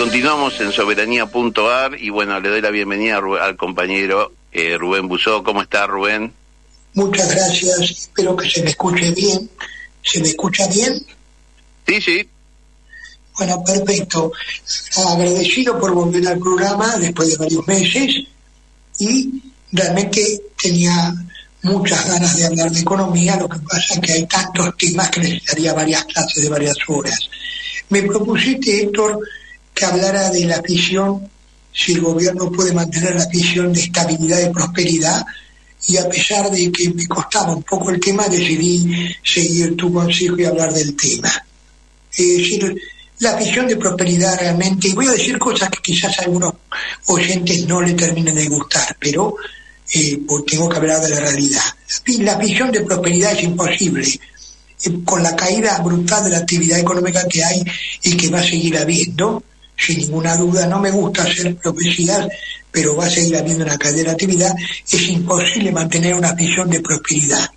continuamos en soberanía.ar y bueno, le doy la bienvenida al compañero eh, Rubén Buzó. ¿Cómo está Rubén? Muchas gracias, espero que se me escuche bien. ¿Se me escucha bien? Sí, sí. Bueno, perfecto. Agradecido por volver al programa después de varios meses y realmente tenía muchas ganas de hablar de economía, lo que pasa es que hay tantos temas que necesitaría varias clases de varias horas. Me propusiste, Héctor, que hablara de la visión, si el gobierno puede mantener la visión de estabilidad y prosperidad, y a pesar de que me costaba un poco el tema, decidí seguir tu consejo y hablar del tema. Es decir, la visión de prosperidad realmente, y voy a decir cosas que quizás a algunos oyentes no le terminen de gustar, pero eh, tengo que hablar de la realidad. La visión de prosperidad es imposible eh, con la caída brutal de la actividad económica que hay y que va a seguir habiendo, sin ninguna duda, no me gusta hacer profecías, pero va a seguir habiendo una caída de actividad, es imposible mantener una visión de prosperidad.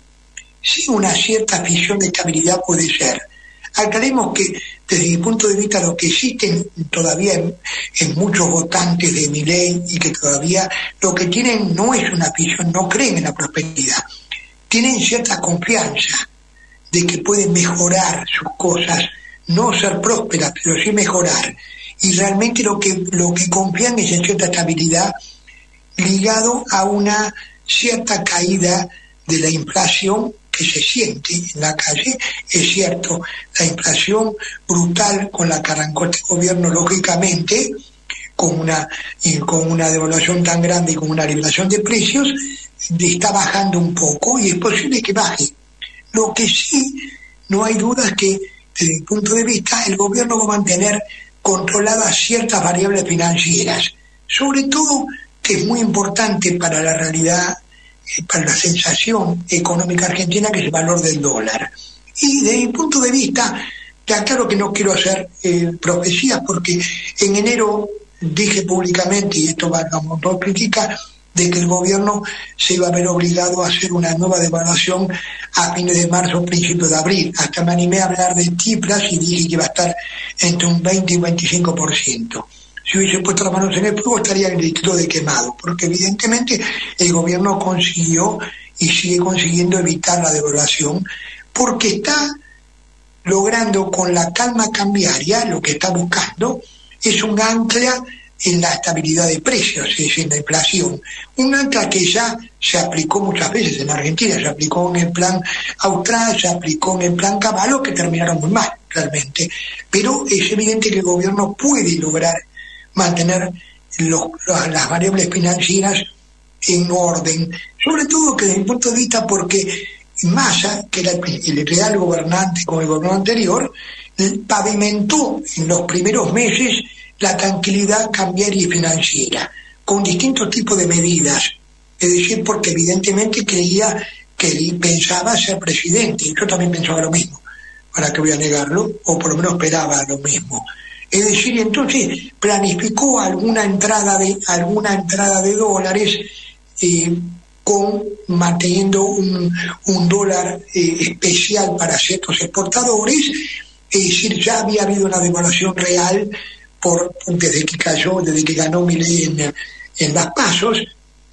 Sí, una cierta visión de estabilidad puede ser. Aclaremos que desde mi punto de vista lo que existen todavía en, muchos votantes de mi ley y que todavía lo que tienen no es una visión, no creen en la prosperidad, tienen cierta confianza de que pueden mejorar sus cosas, no ser prósperas, pero sí mejorar y realmente lo que, lo que confían es en cierta estabilidad ligado a una cierta caída de la inflación que se siente en la calle. Es cierto, la inflación brutal con la que arrancó este gobierno, lógicamente, con una, con una devaluación tan grande y con una liberación de precios, está bajando un poco y es posible que baje. Lo que sí, no hay duda es que, desde mi punto de vista, el gobierno va a mantener controladas ciertas variables financieras, sobre todo que es muy importante para la realidad, eh, para la sensación económica argentina, que es el valor del dólar. Y desde mi punto de vista, ya claro que no quiero hacer eh, profecías, porque en enero dije públicamente, y esto va como todo crítica, de que el gobierno se iba a ver obligado a hacer una nueva devaluación a fines de marzo principios de abril. Hasta me animé a hablar de cifras y dije que iba a estar entre un 20 y un 25%. Si hubiese puesto las manos en el fuego estaría en el distrito de quemado, porque evidentemente el gobierno consiguió y sigue consiguiendo evitar la devaluación, porque está logrando con la calma cambiaria, lo que está buscando, es un ancla en la estabilidad de precios, es decir, en la inflación. Un ancla que ya se aplicó muchas veces en Argentina, se aplicó en el plan Austral, se aplicó en el plan Caballo, que terminaron muy mal, realmente. Pero es evidente que el gobierno puede lograr mantener las variables financieras en orden, sobre todo que desde mi punto de vista porque Massa, que era el real gobernante con el gobierno anterior, pavimentó en los primeros meses la tranquilidad cambiaria y financiera, con distintos tipos de medidas. Es decir, porque evidentemente creía que pensaba ser presidente, yo también pensaba lo mismo, para que voy a negarlo, o por lo menos esperaba lo mismo. Es decir, entonces planificó alguna entrada de, alguna entrada de dólares eh, con manteniendo un, un dólar eh, especial para ciertos exportadores, es decir, ya había habido una devaluación real por, desde que cayó, desde que ganó Milei en, en las pasos,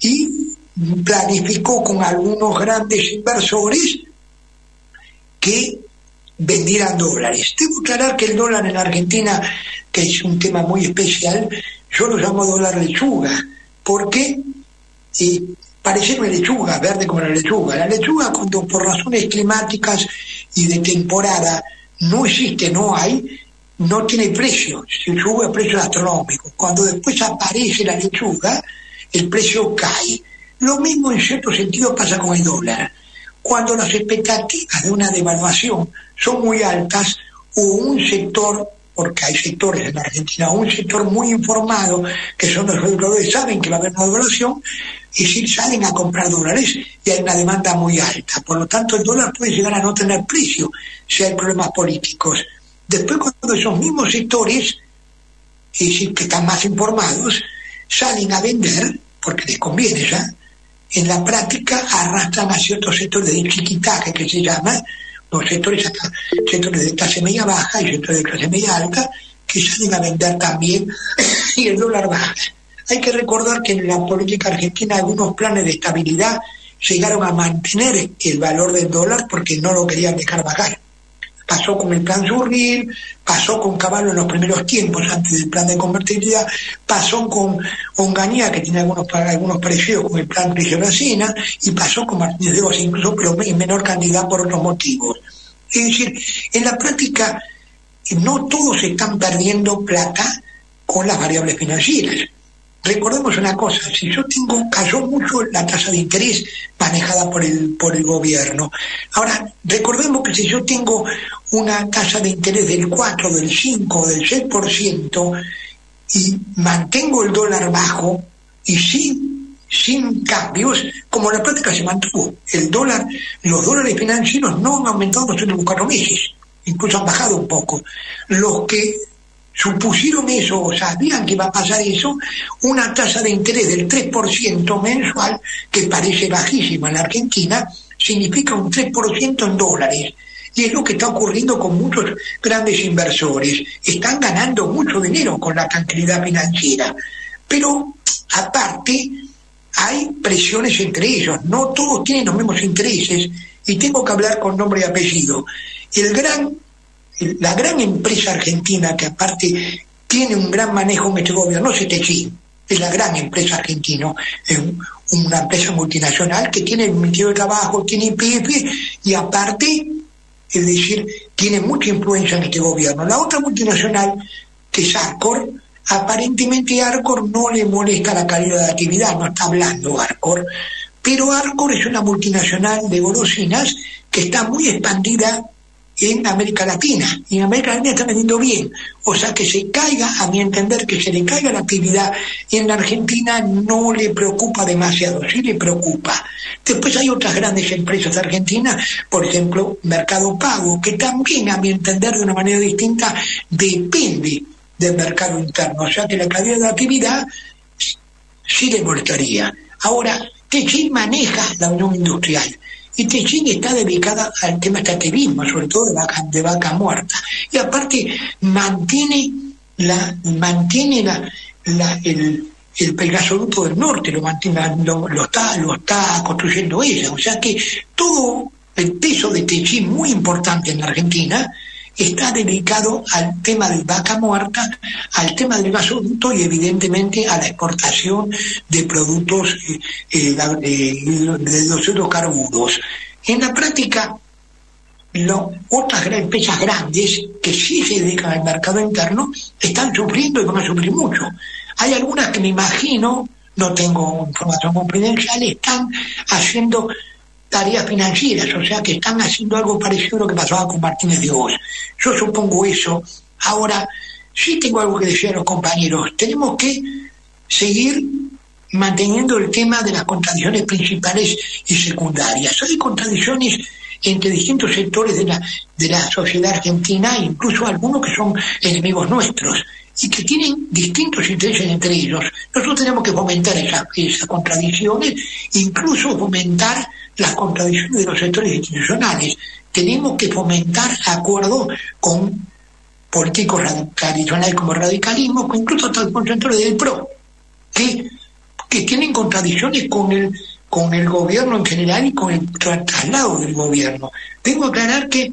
y planificó con algunos grandes inversores que vendieran dólares. Debo aclarar que el dólar en Argentina, que es un tema muy especial, yo lo llamo dólar lechuga, porque eh, parece una lechuga, verde como la lechuga. La lechuga, cuando por razones climáticas y de temporada no existe, no hay, no tiene precio, se sube a precio astronómico. Cuando después aparece la lechuga, el precio cae. Lo mismo en cierto sentido pasa con el dólar. Cuando las expectativas de una devaluación son muy altas o un sector, porque hay sectores en Argentina, un sector muy informado, que son los reguladores, saben que va a haber una devaluación, y si salen a comprar dólares y hay una demanda muy alta. Por lo tanto, el dólar puede llegar a no tener precio si hay problemas políticos. Después cuando esos mismos sectores, es decir, que están más informados, salen a vender, porque les conviene ya, en la práctica arrastran a ciertos sectores de chiquitaje que se llama, los sectores, sectores de clase media baja y sectores de clase media alta, que salen a vender también y el dólar baja. Hay que recordar que en la política argentina algunos planes de estabilidad llegaron a mantener el valor del dólar porque no lo querían dejar bajar. Pasó con el plan Surril, pasó con Caballo en los primeros tiempos, antes del plan de convertibilidad, pasó con Onganía, que tiene algunos, algunos parecidos con el plan Bracena, y pasó con Martínez de Oz, incluso, pero en menor cantidad por otros motivos. Es decir, en la práctica no todos están perdiendo plata con las variables financieras. Recordemos una cosa, si yo tengo, cayó mucho la tasa de interés manejada por el, por el gobierno. Ahora, recordemos que si yo tengo una tasa de interés del 4, del 5, del 6% y mantengo el dólar bajo y sin, sin cambios, como la práctica se mantuvo, el dólar, los dólares financieros no han aumentado en los últimos cuatro meses, incluso han bajado un poco. Los que supusieron eso o sabían que iba a pasar eso, una tasa de interés del 3% mensual, que parece bajísima en la Argentina, significa un 3% en dólares. Y es lo que está ocurriendo con muchos grandes inversores. Están ganando mucho dinero con la tranquilidad financiera. Pero, aparte, hay presiones entre ellos. No todos tienen los mismos intereses. Y tengo que hablar con nombre y apellido. El gran la gran empresa argentina que aparte tiene un gran manejo en este gobierno es Techin, es la gran empresa argentina, es una empresa multinacional que tiene el Ministerio de Trabajo, tiene IPF y aparte, es decir, tiene mucha influencia en este gobierno. La otra multinacional, que es Arcor, aparentemente Arcor no le molesta la calidad de actividad, no está hablando Arcor, pero Arcor es una multinacional de golosinas que está muy expandida en América Latina. Y en América Latina está vendiendo bien. O sea, que se caiga, a mi entender, que se le caiga la actividad en la Argentina no le preocupa demasiado, sí le preocupa. Después hay otras grandes empresas de Argentina, por ejemplo, Mercado Pago, que también, a mi entender, de una manera distinta, depende del mercado interno. O sea, que la calidad de la actividad sí le molestaría. Ahora, ¿qué maneja la Unión Industrial? Y Techín está dedicada al tema extractivismo, sobre todo de vaca, muerta. Y aparte mantiene la, mantiene la, el, el del norte, lo, mantiene, lo, está, lo está construyendo ella. O sea que todo el peso de Techín, muy importante en la Argentina, está dedicado al tema de vaca muerta, al tema del gasoducto y evidentemente a la exportación de productos eh, eh, de los hidrocarburos. En la práctica, otras empresas grandes que sí se dedican al mercado interno están sufriendo y van a sufrir mucho. Hay algunas que me imagino, no tengo información confidencial, están haciendo tareas financieras, o sea que están haciendo algo parecido a lo que pasaba con Martínez de Oz. Yo supongo eso. Ahora, sí tengo algo que decir a los compañeros. Tenemos que seguir manteniendo el tema de las contradicciones principales y secundarias. Hay contradicciones entre distintos sectores de la, de la sociedad argentina, incluso algunos que son enemigos nuestros y que tienen distintos intereses entre ellos. Nosotros tenemos que fomentar esas, contradicciones, incluso fomentar las contradicciones de los sectores institucionales. Tenemos que fomentar acuerdos con políticos tradicionales como radicalismo, incluso hasta con sectores del PRO, que, que tienen contradicciones con el, con el gobierno en general y con el traslado del gobierno. Tengo que aclarar que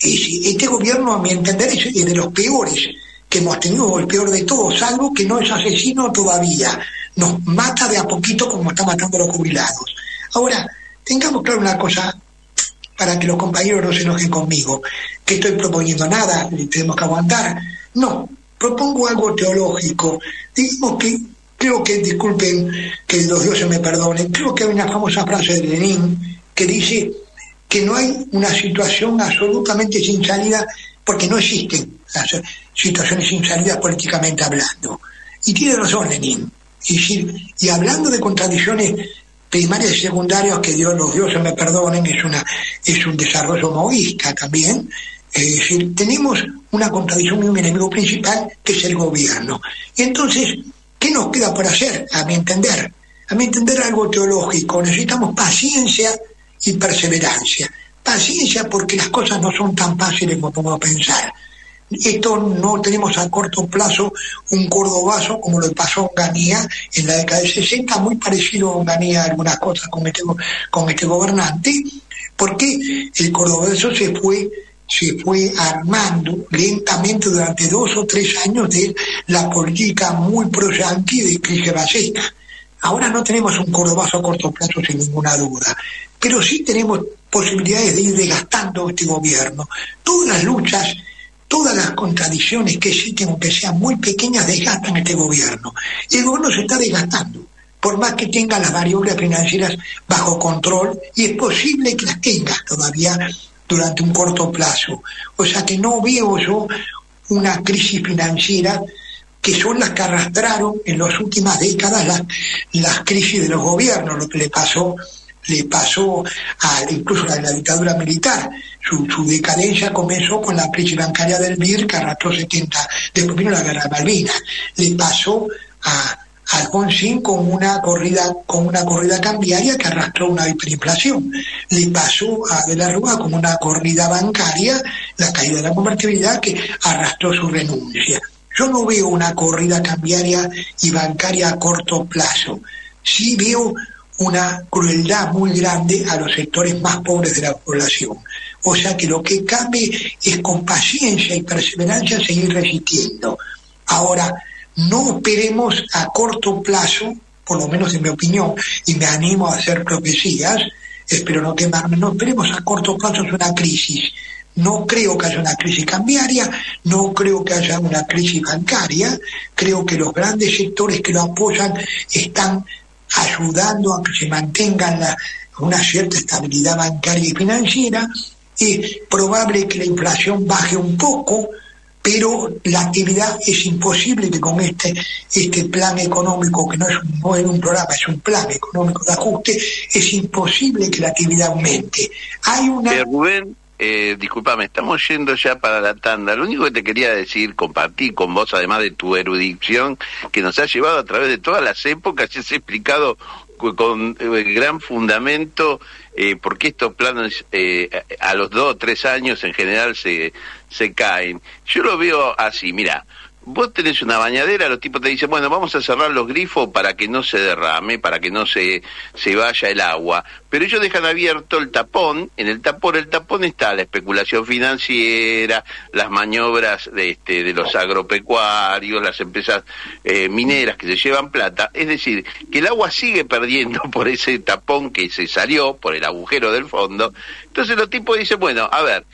este gobierno, a mi entender, es de los peores que hemos tenido, el peor de todos, salvo que no es asesino todavía. Nos mata de a poquito como está matando a los jubilados. Ahora, tengamos claro una cosa, para que los compañeros no se enojen conmigo, que estoy proponiendo nada, tenemos que aguantar. No, propongo algo teológico. Digamos que, creo que, disculpen que los dioses me perdonen, creo que hay una famosa frase de Lenin que dice que no hay una situación absolutamente sin salida porque no existen las situaciones salida políticamente hablando. Y tiene razón Lenin. Y, y hablando de contradicciones primarias y secundarias, que Dios, los dioses me perdonen, es, una, es un desarrollo maoísta también. Es decir, tenemos una contradicción y un enemigo principal que es el gobierno. Y entonces, ¿qué nos queda por hacer? A mi entender, a mi entender algo teológico. Necesitamos paciencia y perseverancia. Paciencia porque las cosas no son tan fáciles como podemos pensar. Esto no tenemos a corto plazo un cordobazo como lo pasó en Ganía en la década de 60, muy parecido a Ganía algunas cosas con este, con este gobernante, porque el cordobazo se fue se fue armando lentamente durante dos o tres años de la política muy pro-yanqui de crisis básica. Ahora no tenemos un cordobazo a corto plazo sin ninguna duda, pero sí tenemos posibilidades de ir desgastando este gobierno. Todas las luchas, todas las contradicciones que existen, aunque sean muy pequeñas, desgastan este gobierno. Y el gobierno se está desgastando, por más que tenga las variables financieras bajo control, y es posible que las tenga todavía durante un corto plazo. O sea que no veo yo una crisis financiera que son las que arrastraron en las últimas décadas las, las crisis de los gobiernos, lo que le pasó le pasó a, incluso a la dictadura militar. Su, decadencia comenzó con la crisis bancaria del BIR que arrastró 70, después vino la guerra Malvinas. Le pasó a, Alfonsín con una corrida con una corrida cambiaria que arrastró una hiperinflación. Le pasó a De la Rúa con una corrida bancaria, la caída de la convertibilidad que arrastró su renuncia. Yo no veo una corrida cambiaria y bancaria a corto plazo. Sí veo una crueldad muy grande a los sectores más pobres de la población. O sea que lo que cabe es con paciencia y perseverancia seguir resistiendo. Ahora, no esperemos a corto plazo, por lo menos en mi opinión, y me animo a hacer profecías, espero no quemarme, no esperemos a corto plazo una crisis. No creo que haya una crisis cambiaria, no creo que haya una crisis bancaria, creo que los grandes sectores que lo apoyan están ayudando a que se mantenga una cierta estabilidad bancaria y financiera. Es probable que la inflación baje un poco, pero la actividad es imposible que con este, este plan económico, que no es, un, no es un programa, es un plan económico de ajuste, es imposible que la actividad aumente. Hay una... eh, disculpame, estamos yendo ya para la tanda. Lo único que te quería decir, compartir con vos, además de tu erudición, que nos ha llevado a través de todas las épocas y has explicado con eh, gran fundamento eh, por qué estos planes eh, a los dos o tres años en general se, se caen. Yo lo veo así, mira, vos tenés una bañadera, los tipos te dicen, bueno, vamos a cerrar los grifos para que no se derrame, para que no se, se vaya el agua, pero ellos dejan abierto el tapón, en el tapón, el tapón está la especulación financiera, las maniobras de, este, de los agropecuarios, las empresas eh, mineras que se llevan plata, es decir, que el agua sigue perdiendo por ese tapón que se salió, por el agujero del fondo, entonces los tipos dicen, bueno, a ver,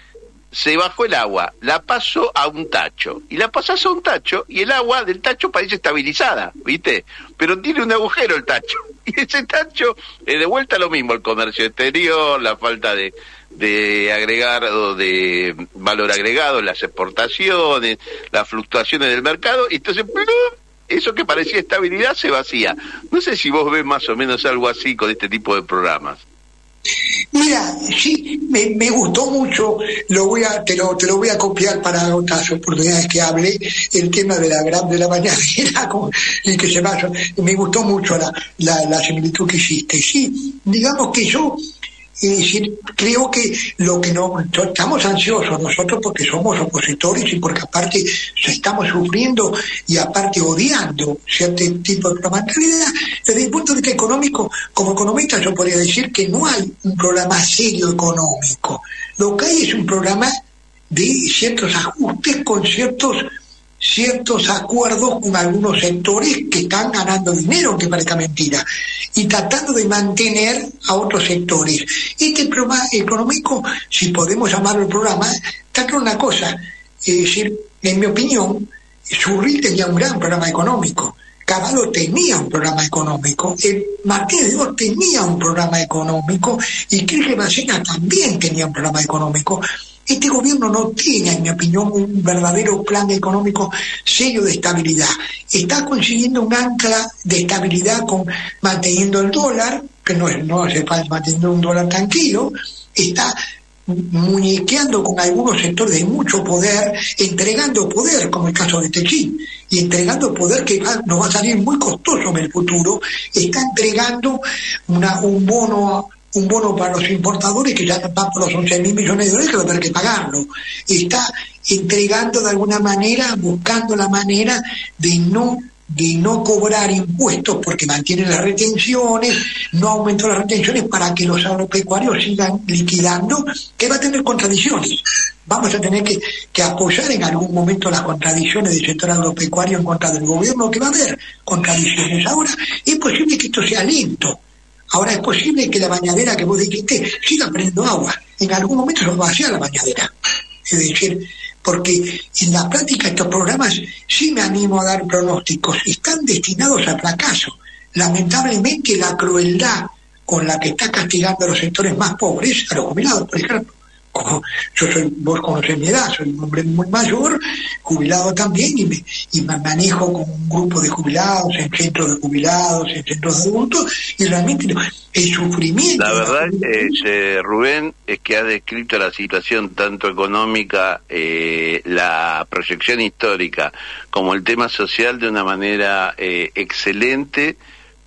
se bajó el agua, la pasó a un tacho, y la pasas a un tacho, y el agua del tacho parece estabilizada, ¿viste? Pero tiene un agujero el tacho, y ese tacho, es de vuelta lo mismo, el comercio exterior, la falta de, de agregado de valor agregado, las exportaciones, las fluctuaciones del mercado, y entonces eso que parecía estabilidad se vacía. No sé si vos ves más o menos algo así con este tipo de programas. Mira, sí, me, me, gustó mucho, lo voy a, te, lo, te lo voy a copiar para otras oportunidades que hable, el tema de la gran de la mañana y que se vaya. Me gustó mucho la, la, la similitud que hiciste. Sí, digamos que yo es decir, creo que lo que no estamos ansiosos nosotros porque somos opositores y porque aparte estamos sufriendo y aparte odiando cierto tipo de programa. desde el punto de vista económico, como economista yo podría decir que no hay un programa serio económico. Lo que hay es un programa de ciertos ajustes con ciertos ciertos acuerdos con algunos sectores que están ganando dinero, que parezca mentira, y tratando de mantener a otros sectores. Este programa económico, si podemos llamarlo el programa, está una cosa, es decir, en mi opinión, Surril tenía un gran programa económico, Caballo tenía un programa económico, el Marqués de tenía un programa económico y Kirchner Bacena también tenía un programa económico. Este gobierno no tiene, en mi opinión, un verdadero plan económico serio de estabilidad. Está consiguiendo un ancla de estabilidad con manteniendo el dólar, que no, no hace falta manteniendo un dólar tranquilo, está muñequeando con algunos sectores de mucho poder, entregando poder, como el caso de Techín, y entregando poder que nos va a salir muy costoso en el futuro, está entregando una, un bono un bono para los importadores que ya va por los 11 mil millones de dólares que va a tener que pagarlo. Está entregando de alguna manera, buscando la manera de no de no cobrar impuestos porque mantiene las retenciones, no aumentó las retenciones para que los agropecuarios sigan liquidando, que va a tener contradicciones. Vamos a tener que, que apoyar en algún momento las contradicciones del sector agropecuario en contra del gobierno, que va a haber contradicciones. Ahora, es posible que esto sea lento, Ahora es posible que la bañadera que vos dijiste siga prendiendo agua. En algún momento se va a hacer la bañadera. Es decir, porque en la práctica estos programas sí me animo a dar pronósticos, están destinados al fracaso. Lamentablemente la crueldad con la que está castigando a los sectores más pobres, a los jubilados, por ejemplo, yo soy, vos conocés mi edad, soy un hombre muy mayor, jubilado también, y me, y me manejo con un grupo de jubilados, en centros de jubilados, en centros de adultos, y realmente el sufrimiento. La verdad, eh, Rubén, es que ha descrito la situación tanto económica, eh, la proyección histórica, como el tema social de una manera eh, excelente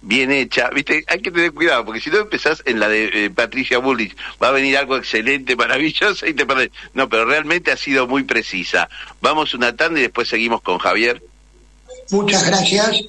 bien hecha, viste, hay que tener cuidado, porque si no empezás en la de eh, Patricia Bullrich, va a venir algo excelente, maravilloso y te perdés. No, pero realmente ha sido muy precisa. Vamos una tanda y después seguimos con Javier. Muchas gracias.